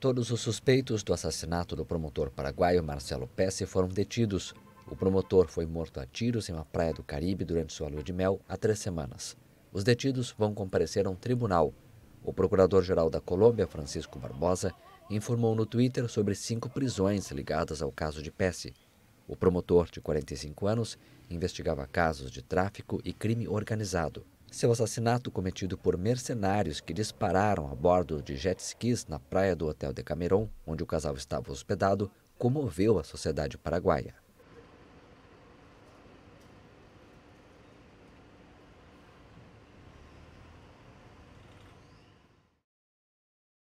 Todos os suspeitos do assassinato do promotor paraguaio Marcelo Pesce foram detidos. O promotor foi morto a tiros em uma praia do Caribe durante sua lua de mel há três semanas. Os detidos vão comparecer a um tribunal. O procurador-geral da Colômbia, Francisco Barbosa, informou no Twitter sobre cinco prisões ligadas ao caso de Pesce. O promotor, de 45 anos, investigava casos de tráfico e crime organizado. Seu assassinato, cometido por mercenários que dispararam a bordo de jet skis na praia do Hotel Decameron, onde o casal estava hospedado, comoveu a sociedade paraguaia.